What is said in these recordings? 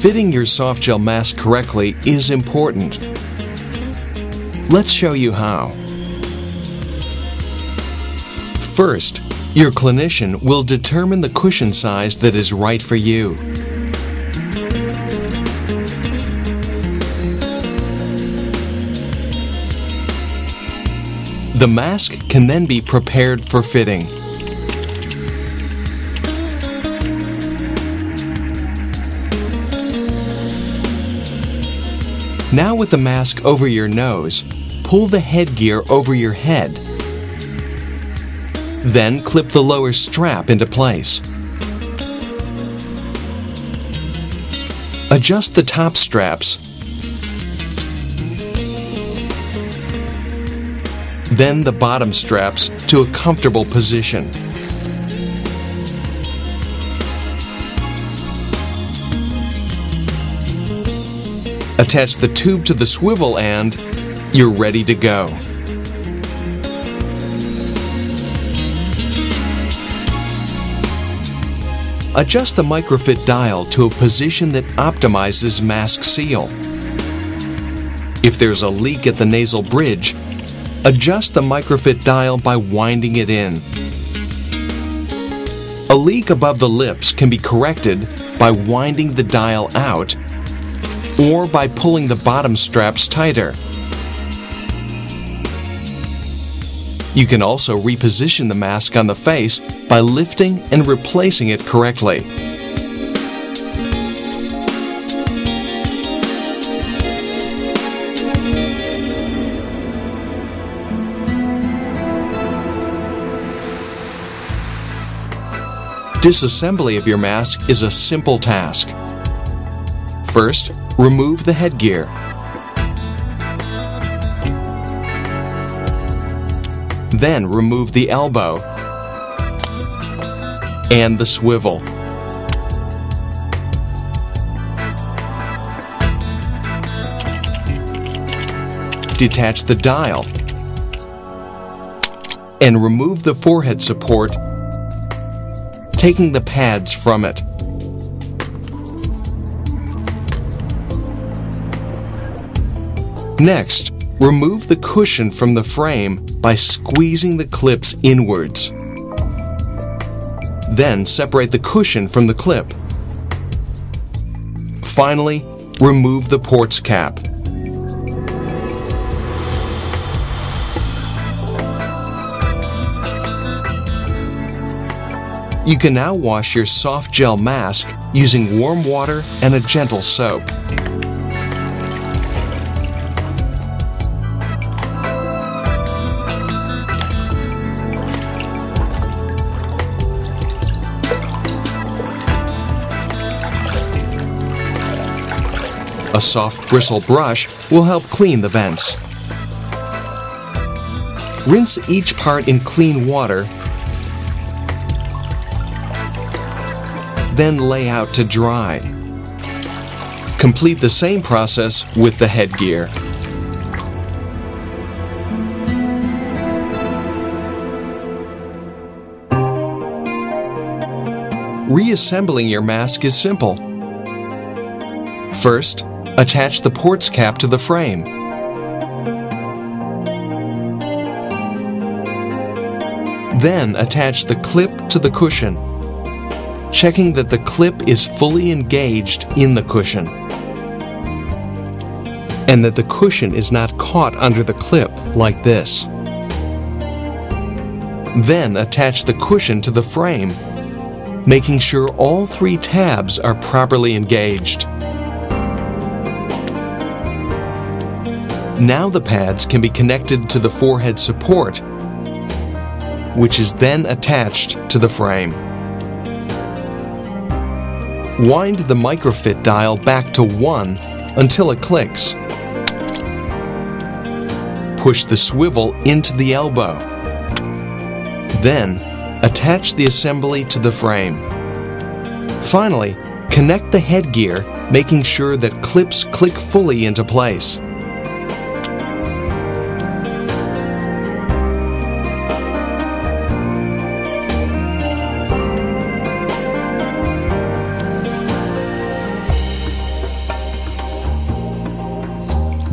Fitting your soft gel mask correctly is important. Let's show you how. First, your clinician will determine the cushion size that is right for you. The mask can then be prepared for fitting. Now with the mask over your nose, pull the headgear over your head. Then clip the lower strap into place. Adjust the top straps. Then the bottom straps to a comfortable position. Attach the tube to the swivel and you're ready to go. Adjust the microfit dial to a position that optimizes mask seal. If there's a leak at the nasal bridge, adjust the microfit dial by winding it in. A leak above the lips can be corrected by winding the dial out or by pulling the bottom straps tighter. You can also reposition the mask on the face by lifting and replacing it correctly. Disassembly of your mask is a simple task. First, remove the headgear. Then remove the elbow and the swivel. Detach the dial and remove the forehead support, taking the pads from it. Next, remove the cushion from the frame by squeezing the clips inwards. Then separate the cushion from the clip. Finally, remove the ports cap. You can now wash your soft gel mask using warm water and a gentle soap. A soft bristle brush will help clean the vents. Rinse each part in clean water, then lay out to dry. Complete the same process with the headgear. Reassembling your mask is simple. First, attach the ports cap to the frame. Then attach the clip to the cushion, checking that the clip is fully engaged in the cushion and that the cushion is not caught under the clip like this. Then attach the cushion to the frame, making sure all three tabs are properly engaged. Now the pads can be connected to the forehead support, which is then attached to the frame. Wind the microfit dial back to 1 until it clicks. Push the swivel into the elbow. Then, attach the assembly to the frame. Finally, connect the headgear, making sure that clips click fully into place.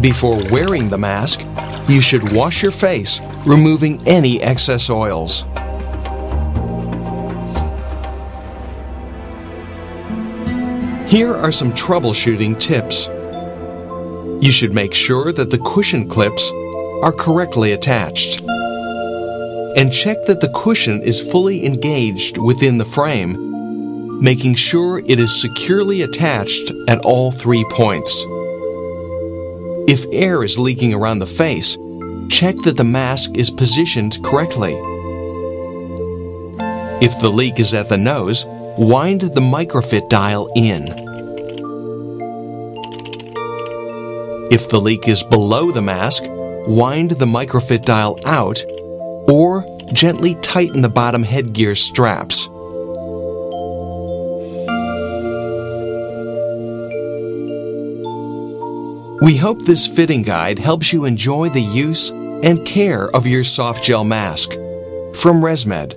Before wearing the mask, you should wash your face, removing any excess oils. Here are some troubleshooting tips. You should make sure that the cushion clips are correctly attached. And check that the cushion is fully engaged within the frame, making sure it is securely attached at all three points. If air is leaking around the face, check that the mask is positioned correctly. If the leak is at the nose, wind the microfit dial in. If the leak is below the mask, wind the microfit dial out or gently tighten the bottom headgear straps. We hope this fitting guide helps you enjoy the use and care of your soft gel mask. From ResMed,